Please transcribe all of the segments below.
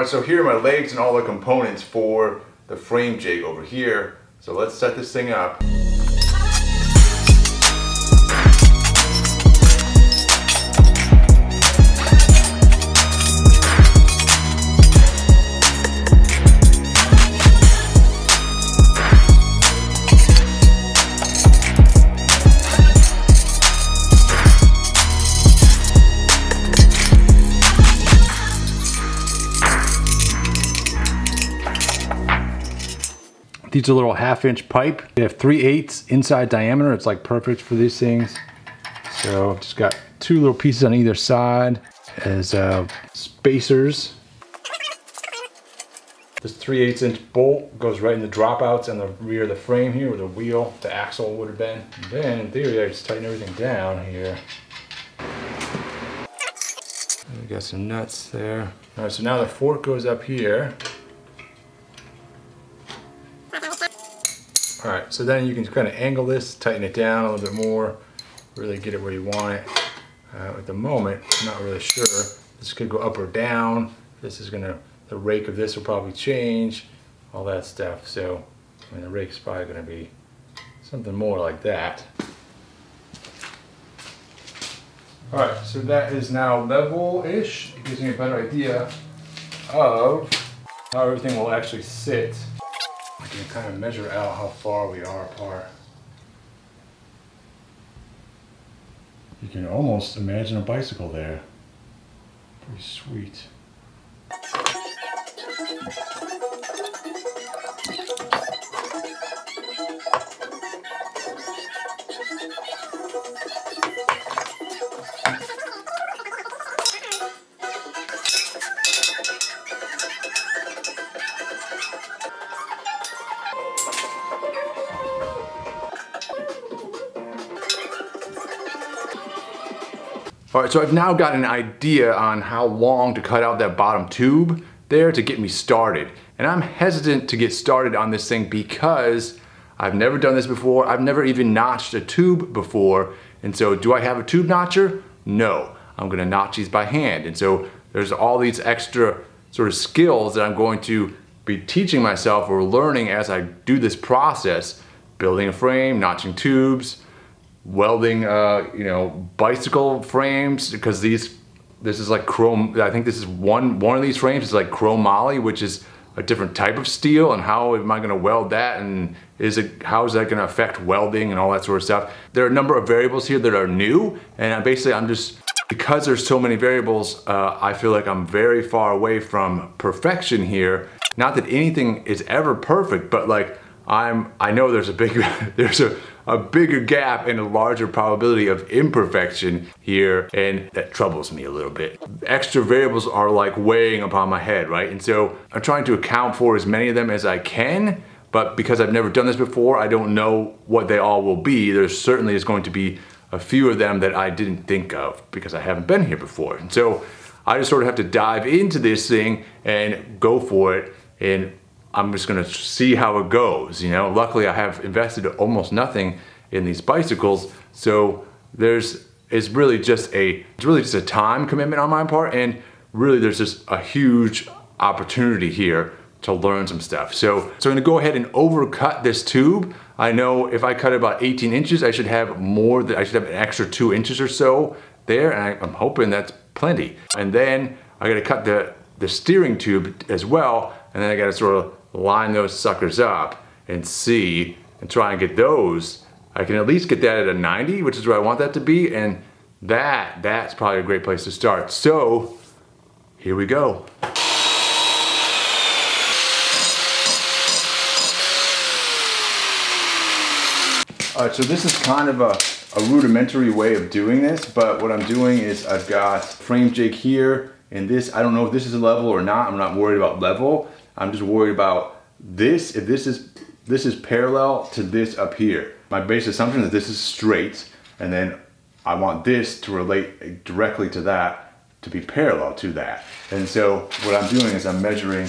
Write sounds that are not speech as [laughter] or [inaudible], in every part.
All right, so here are my legs and all the components for the frame jig over here. So let's set this thing up. These are little half inch pipe. They have 3 eighths inside diameter. It's like perfect for these things. So just got two little pieces on either side as uh, spacers. This 3 8 inch bolt goes right in the dropouts on the rear of the frame here where the wheel, the axle would have been. And then in theory I just tighten everything down here. And we got some nuts there. All right, so now the fork goes up here. All right, so then you can kind of angle this, tighten it down a little bit more, really get it where you want it. Uh, at the moment, I'm not really sure. This could go up or down. This is gonna, the rake of this will probably change, all that stuff. So, I mean, the rake's probably gonna be something more like that. All right, so that is now level-ish. It gives me a better idea of how everything will actually sit can kind of measure out how far we are apart. You can almost imagine a bicycle there. Pretty sweet. All right, so I've now got an idea on how long to cut out that bottom tube there to get me started. And I'm hesitant to get started on this thing because I've never done this before. I've never even notched a tube before. And so do I have a tube notcher? No, I'm gonna notch these by hand. And so there's all these extra sort of skills that I'm going to be teaching myself or learning as I do this process, building a frame, notching tubes, welding, uh, you know, bicycle frames because these, this is like chrome, I think this is one, one of these frames is like chromoly, which is a different type of steel and how am I gonna weld that and is it, how is that gonna affect welding and all that sort of stuff. There are a number of variables here that are new and basically I'm just, because there's so many variables, uh, I feel like I'm very far away from perfection here. Not that anything is ever perfect, but like I'm, I know there's a big, [laughs] there's a, a bigger gap and a larger probability of imperfection here and that troubles me a little bit. Extra variables are like weighing upon my head, right? And so I'm trying to account for as many of them as I can, but because I've never done this before, I don't know what they all will be. There certainly is going to be a few of them that I didn't think of because I haven't been here before. And so I just sort of have to dive into this thing and go for it and I'm just gonna see how it goes. You know, luckily I have invested almost nothing in these bicycles, so there's it's really just a it's really just a time commitment on my part, and really there's just a huge opportunity here to learn some stuff. So, so I'm gonna go ahead and overcut this tube. I know if I cut about 18 inches, I should have more, I should have an extra two inches or so there, and I, I'm hoping that's plenty. And then I gotta cut the, the steering tube as well, and then I gotta sort of line those suckers up and see and try and get those. I can at least get that at a 90, which is where I want that to be. And that, that's probably a great place to start. So here we go. All right, so this is kind of a, a rudimentary way of doing this, but what I'm doing is I've got frame jig here, and this, I don't know if this is a level or not, I'm not worried about level. I'm just worried about this, if this is, this is parallel to this up here. My base assumption is this is straight, and then I want this to relate directly to that, to be parallel to that. And so what I'm doing is I'm measuring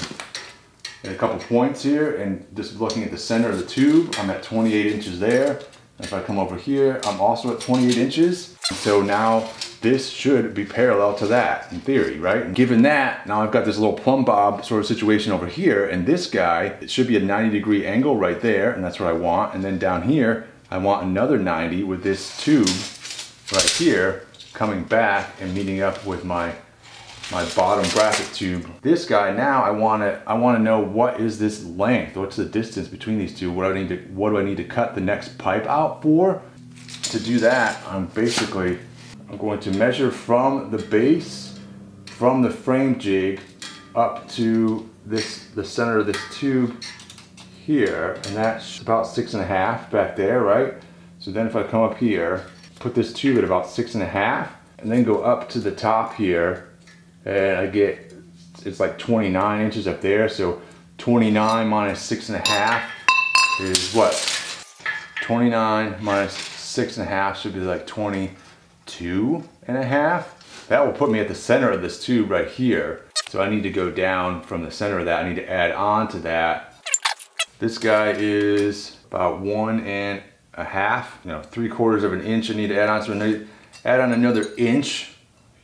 a couple points here and just looking at the center of the tube, I'm at 28 inches there. If I come over here, I'm also at 28 inches. So now this should be parallel to that in theory, right? And given that, now I've got this little plumb bob sort of situation over here and this guy, it should be a 90 degree angle right there and that's what I want. And then down here, I want another 90 with this tube right here coming back and meeting up with my my bottom bracket tube. This guy now I want to I want to know what is this length? What's the distance between these two? What do I need to what do I need to cut the next pipe out for? To do that, I'm basically I'm going to measure from the base, from the frame jig, up to this the center of this tube here, and that's about six and a half back there, right? So then if I come up here, put this tube at about six and a half, and then go up to the top here, and I get, it's like 29 inches up there, so 29 minus six and a half is what? 29 minus six and a half should be like 22 and a half. That will put me at the center of this tube right here. So I need to go down from the center of that. I need to add on to that. This guy is about one and a half, you know, three quarters of an inch I need to add on. So I need add on another inch,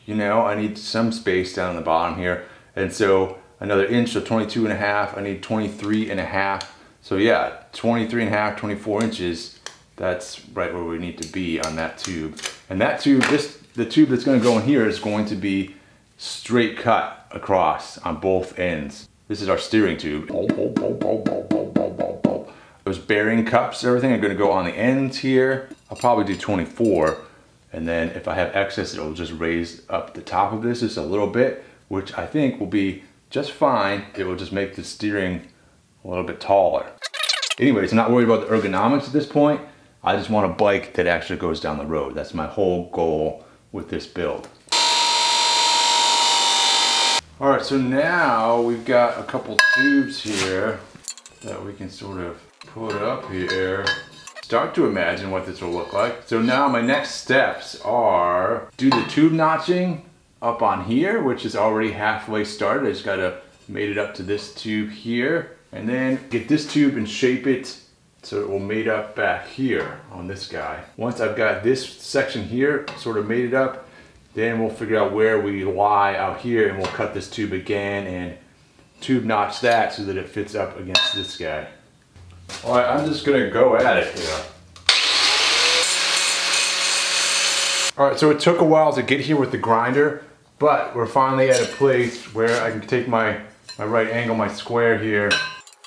you know, I need some space down the bottom here. And so another inch, so 22 and a half, I need 23 and a half. So yeah, 23 and a half, 24 inches that's right where we need to be on that tube. And that tube, this the tube that's gonna go in here is going to be straight cut across on both ends. This is our steering tube. Those bearing cups, everything are gonna go on the ends here. I'll probably do 24. And then if I have excess, it'll just raise up the top of this just a little bit, which I think will be just fine. It will just make the steering a little bit taller. Anyways, I'm not worried about the ergonomics at this point. I just want a bike that actually goes down the road. That's my whole goal with this build. All right, so now we've got a couple tubes here that we can sort of put up here. Start to imagine what this will look like. So now my next steps are do the tube notching up on here, which is already halfway started. I just gotta made it up to this tube here and then get this tube and shape it so it will mate up back here on this guy. Once I've got this section here sort of mated up, then we'll figure out where we lie out here and we'll cut this tube again and tube notch that so that it fits up against this guy. All right, I'm just gonna go at it here. All right, so it took a while to get here with the grinder, but we're finally at a place where I can take my, my right angle, my square here,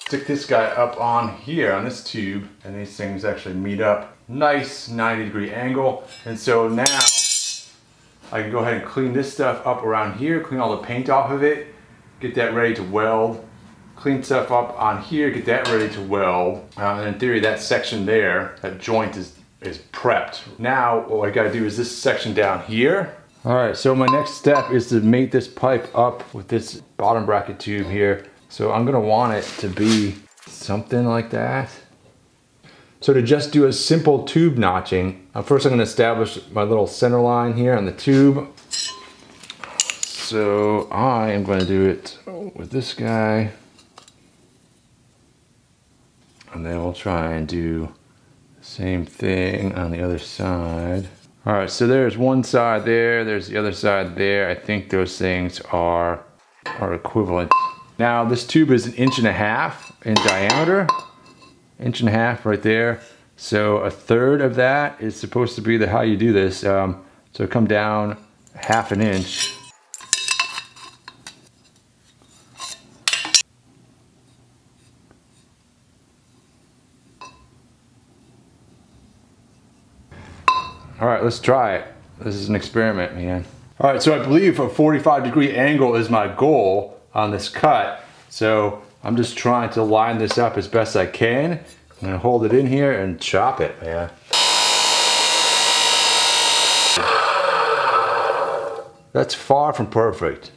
stick this guy up on here on this tube and these things actually meet up. Nice 90 degree angle. And so now I can go ahead and clean this stuff up around here, clean all the paint off of it, get that ready to weld, clean stuff up on here, get that ready to weld. Uh, and in theory, that section there, that joint is, is prepped. Now, what I gotta do is this section down here. All right, so my next step is to mate this pipe up with this bottom bracket tube here. So I'm gonna want it to be something like that. So to just do a simple tube notching, uh, first I'm gonna establish my little center line here on the tube. So I am gonna do it with this guy. And then we'll try and do the same thing on the other side. All right, so there's one side there, there's the other side there. I think those things are, are equivalent. Now this tube is an inch and a half in diameter, inch and a half right there. So a third of that is supposed to be the how you do this. Um, so come down half an inch. All right, let's try it. This is an experiment, man. All right, so I believe a 45 degree angle is my goal on this cut. So I'm just trying to line this up as best I can. I'm gonna hold it in here and chop it, man. That's far from perfect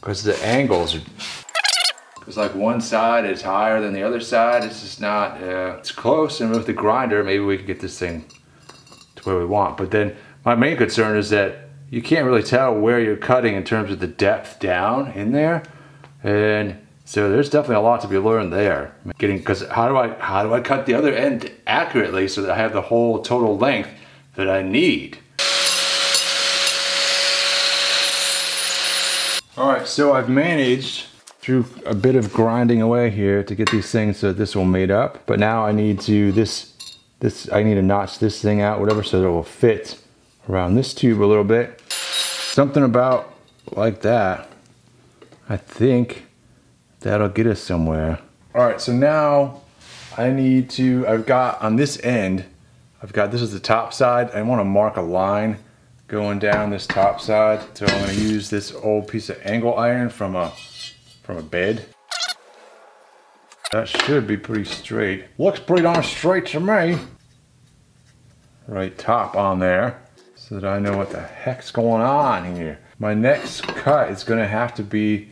because the angles are, it's like one side is higher than the other side. It's just not, uh, it's close and with the grinder, maybe we can get this thing where we want. But then my main concern is that you can't really tell where you're cutting in terms of the depth down in there. And So there's definitely a lot to be learned there. Getting because how do I how do I cut the other end accurately so that I have the whole total length that I need? All right, so I've managed through a bit of grinding away here to get these things so this will made up. But now I need to this this I need to notch this thing out, whatever, so that it will fit around this tube a little bit. Something about like that. I think That'll get us somewhere. All right, so now I need to, I've got on this end, I've got, this is the top side. I wanna mark a line going down this top side. So I'm gonna use this old piece of angle iron from a, from a bed. That should be pretty straight. Looks pretty darn straight to me. Right top on there so that I know what the heck's going on here. My next cut is gonna have to be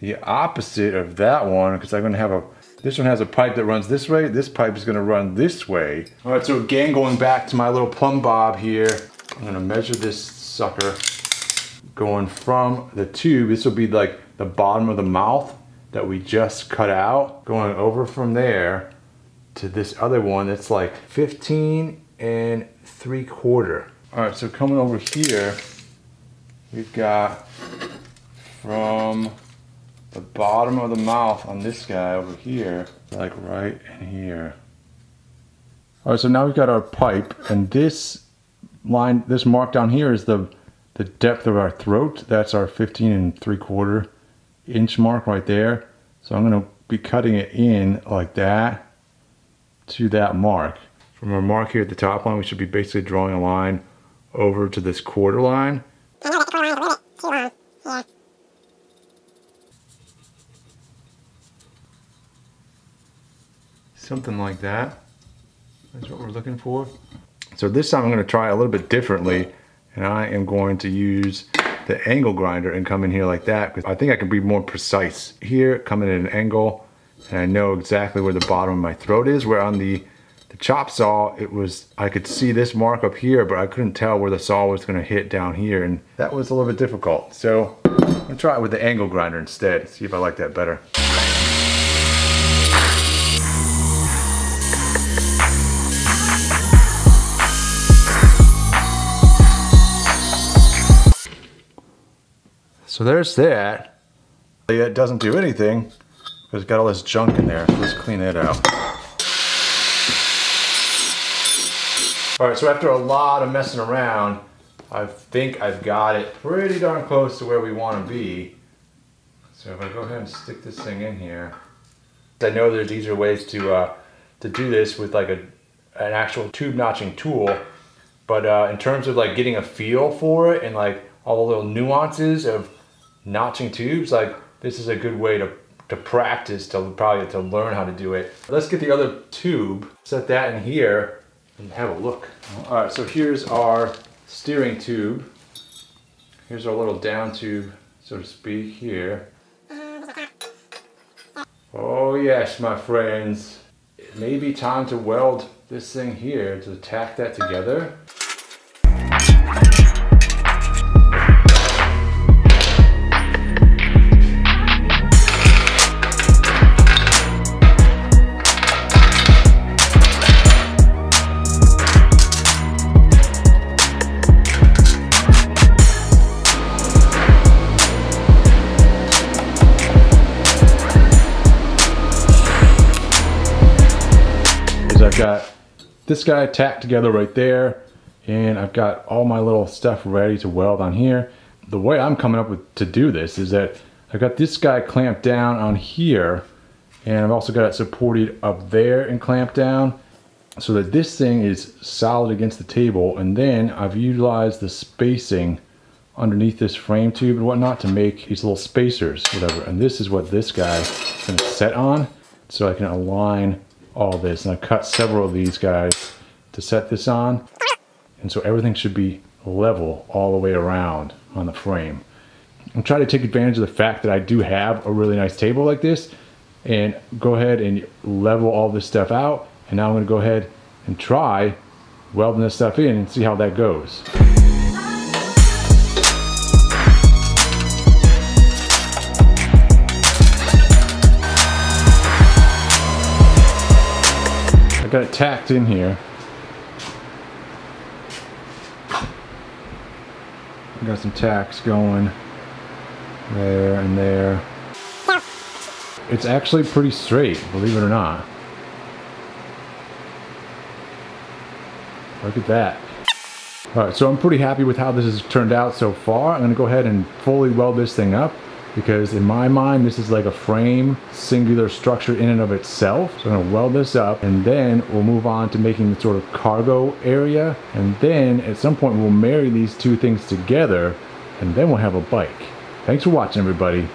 the opposite of that one because I'm gonna have a, this one has a pipe that runs this way, this pipe is gonna run this way. All right, so again, going back to my little plumb bob here, I'm gonna measure this sucker going from the tube, this will be like the bottom of the mouth that we just cut out, going over from there to this other one that's like 15 and three quarter. All right, so coming over here, we've got from the bottom of the mouth on this guy over here, like right in here. All right, so now we've got our pipe, and this line, this mark down here is the the depth of our throat. That's our 15 and 3 quarter inch mark right there. So I'm gonna be cutting it in like that to that mark. From our mark here at the top line, we should be basically drawing a line over to this quarter line. something like that. That's what we're looking for. So this time I'm gonna try a little bit differently and I am going to use the angle grinder and come in here like that because I think I can be more precise. Here, coming at an angle, and I know exactly where the bottom of my throat is, where on the, the chop saw, it was, I could see this mark up here, but I couldn't tell where the saw was gonna hit down here, and that was a little bit difficult. So, I'm gonna try it with the angle grinder instead, see if I like that better. So there's that. It doesn't do anything it's got all this junk in there. Let's clean it out. All right, so after a lot of messing around, I think I've got it pretty darn close to where we want to be. So if I go ahead and stick this thing in here, I know there's easier ways to uh, to do this with like a an actual tube notching tool, but uh, in terms of like getting a feel for it and like all the little nuances of notching tubes, like this is a good way to, to practice, to probably to learn how to do it. Let's get the other tube, set that in here and have a look. All right, so here's our steering tube. Here's our little down tube, so to speak, here. Oh yes, my friends. It may be time to weld this thing here to tack that together. This guy tacked together right there and I've got all my little stuff ready to weld on here. The way I'm coming up with to do this is that I've got this guy clamped down on here and I've also got it supported up there and clamped down so that this thing is solid against the table and then I've utilized the spacing underneath this frame tube and whatnot to make these little spacers whatever and this is what this guy is to set on so I can align all this. And I've cut several of these guys to set this on. And so everything should be level all the way around on the frame. I'm trying to take advantage of the fact that I do have a really nice table like this and go ahead and level all this stuff out. And now I'm gonna go ahead and try welding this stuff in and see how that goes. Got it tacked in here. Got some tacks going there and there. It's actually pretty straight, believe it or not. Look at that. Alright, so I'm pretty happy with how this has turned out so far. I'm to go ahead and fully weld this thing up because in my mind this is like a frame singular structure in and of itself. So I'm gonna weld this up and then we'll move on to making the sort of cargo area. And then at some point we'll marry these two things together and then we'll have a bike. Thanks for watching everybody